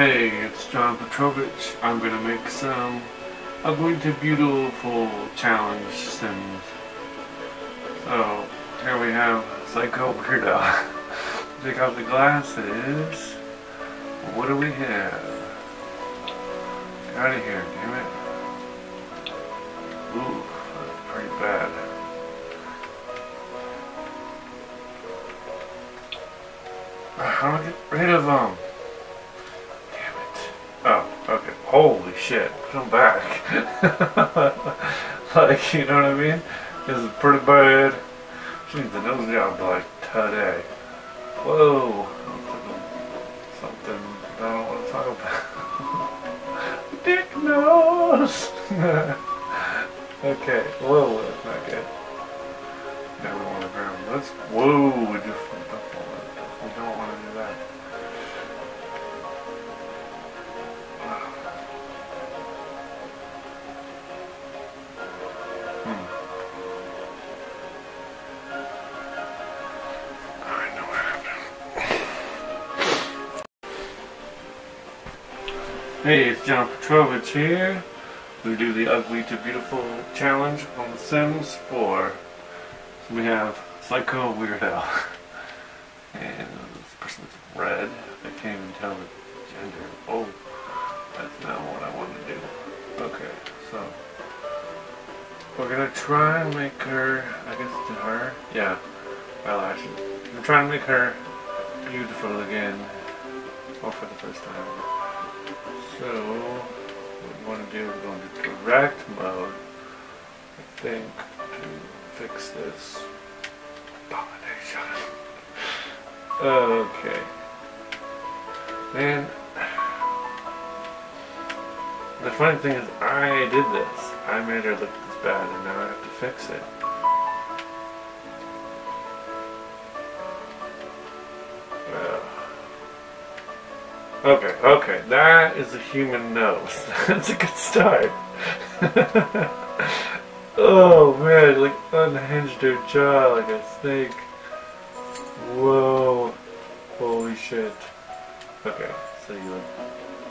Hey, it's Jon Petrovich. I'm gonna make some ugly to beautiful challenge sims. So, here we have Psycho Weirdo. Take off the glasses. What do we have? Get out of here, damn it. Ooh, that's pretty bad. How do I get rid of them? Okay. Holy shit. Come back. like, you know what I mean? This is pretty bad. She needs a nose job like today. Whoa. Something I don't want to talk about. Dick nose. okay. Whoa, that's not good. Never want to grab. Let's. Whoa, we just Hey, it's Jon Petrovich here. We do the ugly to beautiful challenge on The Sims 4. So we have Psycho Weirdo. And this person's red. I can't even tell the gender. Oh, that's not what I want to do. Okay, so we're gonna try and make her, I guess to her, yeah, eyelashes. We're trying to make her beautiful again, or for the first time. So, what we want to do, we're going to direct mode, I think, to fix this. Abomination. Okay. Man, the funny thing is, I did this. I made her look this bad, and now I have to fix it. Okay, okay, that is a human nose. That's a good start. oh man, like unhinged her jaw like a snake. Whoa. Holy shit. Okay, so you like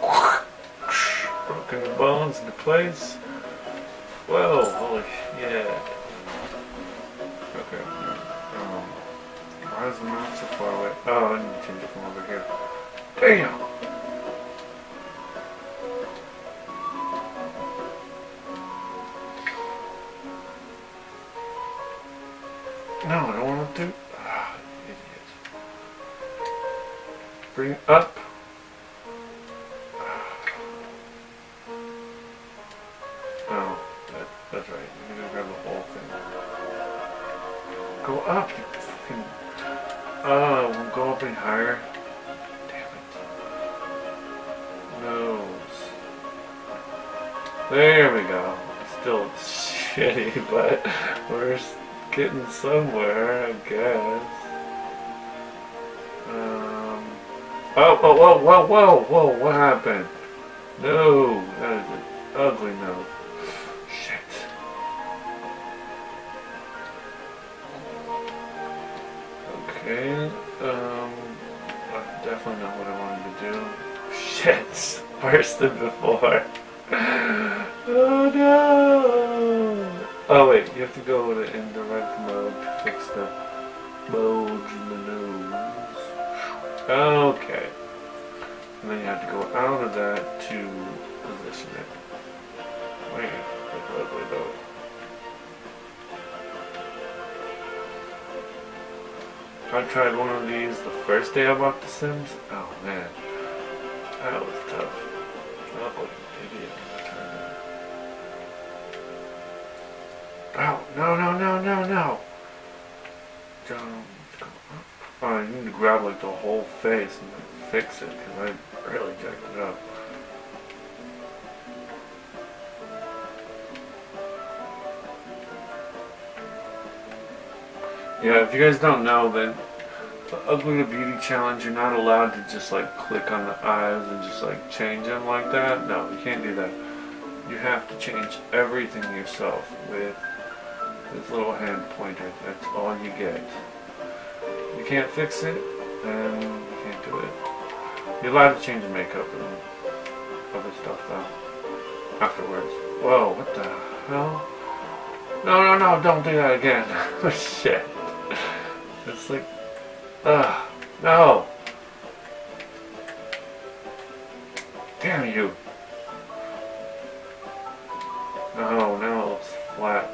broken the bones into place. Whoa, holy shit. Okay. Um, why is the mouse so far away? Oh, I need to change it from over here. Damn! No, I don't want to do. Ah, idiot. Bring up. Oh, that, that's right. You're gonna grab the whole thing. Go up, you fucking. Oh, we'll go up any higher. There we go. Still shitty, but we're getting somewhere, I guess. Um. Oh, oh, whoa, whoa, whoa, whoa, what happened? No, that is an ugly nose. Shit. Okay, um, definitely not what I wanted to do. Shit, worse than before. Oh no! Oh wait, you have to go to indirect mode to fix the bulge in the nose. Okay. And then you have to go out of that to position it. Wait, that's ugly though. I tried one of these the first day I bought The Sims. Oh man, that was tough. Oh, An Oh, no, no, no, no, no! Go up. Oh, I need to grab like the whole face and then fix it because I really jacked it up. Yeah, if you guys don't know, then the Ugly to Beauty Challenge, you're not allowed to just like click on the eyes and just like change them like that. No, you can't do that. You have to change everything yourself with this little hand pointer. That's all you get. You can't fix it, you can't do it. You're allowed to change the makeup and other stuff though. Afterwards. Whoa, what the hell? No, no, no, don't do that again. shit. It's like, ugh, no. Damn you. No, now it looks flat.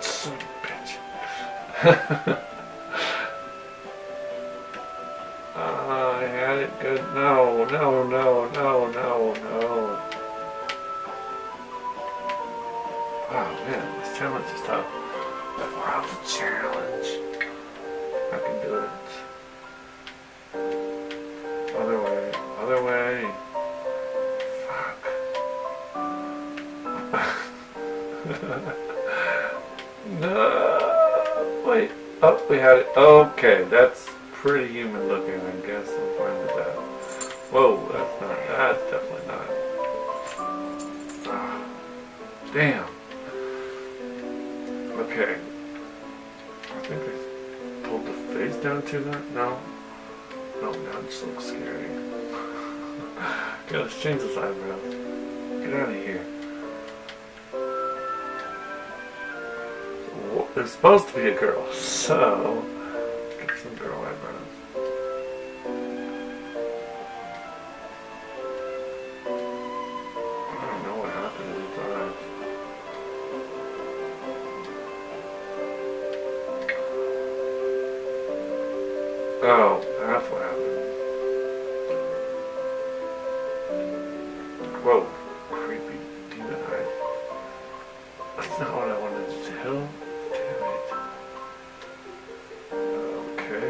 Son of a bitch. Ah, I had it good. No, no, no, no, no, no. Oh man, this challenge is tough. Wow, the challenge. I can do it. Other way, other way. Fuck. no. Wait. Oh, we had it. Okay, that's pretty human looking. I guess I'm fine with that. Whoa, that's not. That's definitely not. Ah, damn. Okay. I think I pulled the face down to that. No. No, now it just looks scary. okay, let's change this eyebrow. Get out of here. It's supposed to be a girl, so get some girl eyebrows. Whoa, creepy demon eyes. That's not what I wanted to tell. Damn it. Okay.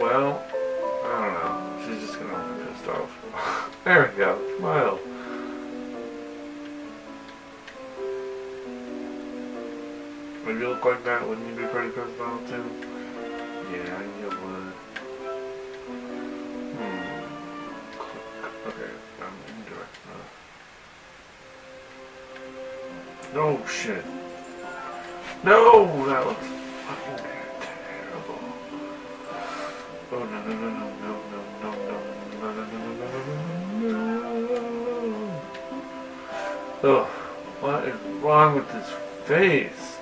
Well, I don't know. She's just gonna be pissed off. there we go. Smile. Would you look like that? Wouldn't you be pretty pissed off too? Yeah, you would. No shit. No, that looks fucking terrible. Oh no no no no no no no no no no no no no no no. Oh, what is wrong with this face?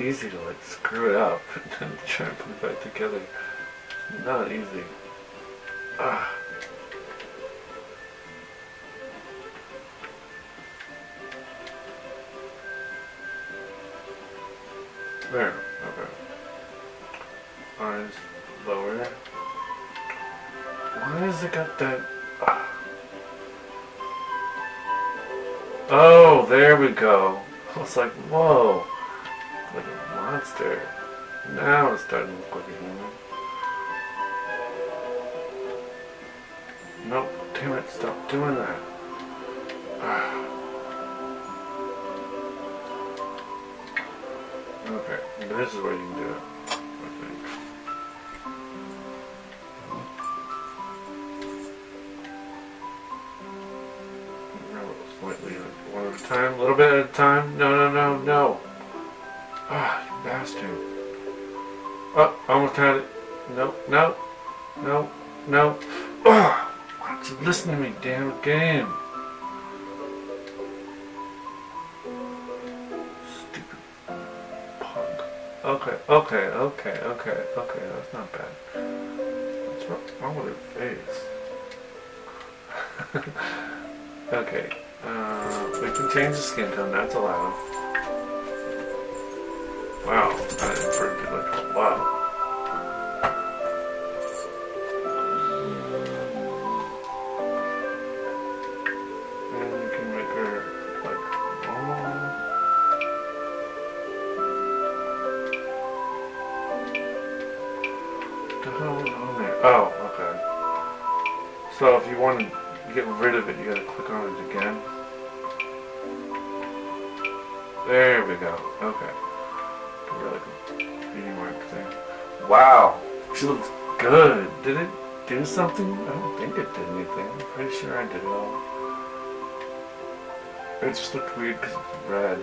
Easy to like screw it up and then try and put it back together. Not easy. Ah. There. Okay. Eyes lower. Why has it got that? ah. Oh, there we go. I was like, whoa, like a monster. Now it's starting to look like a human. Nope, damn it, stop doing that. Okay, this is where you can do it, I think. One at a time, a little bit at a time. No, no, no, no. Ah, you bastard. Oh, almost had it. No, no, no, no. Ah, why don't you listen to me, damn game? Stupid punk. Okay, okay, okay, okay, okay, that's not bad. What's wrong, with her face? Okay, uh, we can change the skin tone, that's allowed. There? Oh, okay. So if you want to get rid of it, you gotta click on it again. There we go. Okay. Wow. She looks good. Did it do something? I don't think it did anything. I'm pretty sure I did it all. It just looked weird because it's red.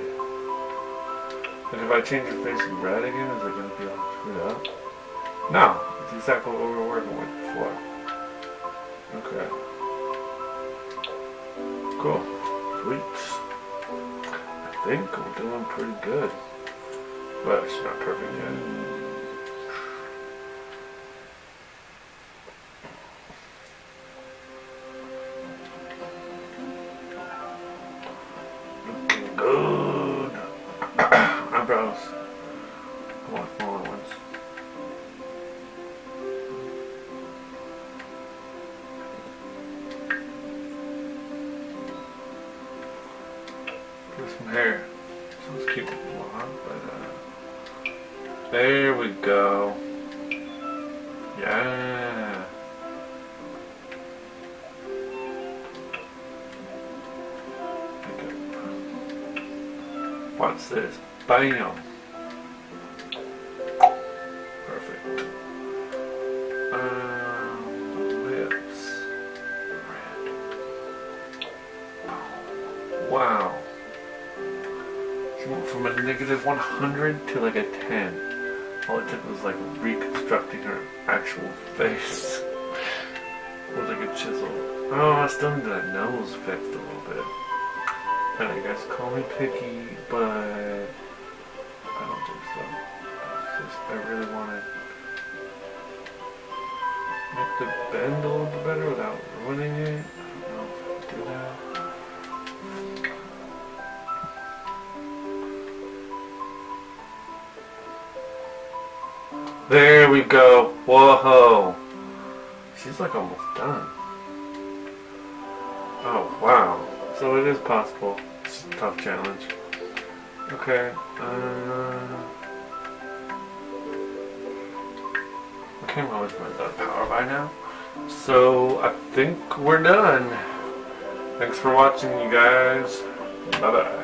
And if I change the face to red again, is it going to be all screwed up? No. It's exactly what we were working with before. Okay. Cool. Sweet. I think we're doing pretty good. But it's not perfect yet. Put some hair. So let's keep it blonde, but uh, there we go. Yeah. What's this? Bam. A negative 100 to like a 10. All it took was like reconstructing her actual face with like a chisel. Oh, I still need that nose fixed a little bit. And I guys call me picky, but I don't think so. It's just I really want to make the bend a little bit better without ruining it. There we go. Whoa. She's like almost done. Oh, wow. So it is possible. It's a tough challenge. Okay. Uh, I can't always run that power by now. So I think we're done. Thanks for watching, you guys. Bye bye.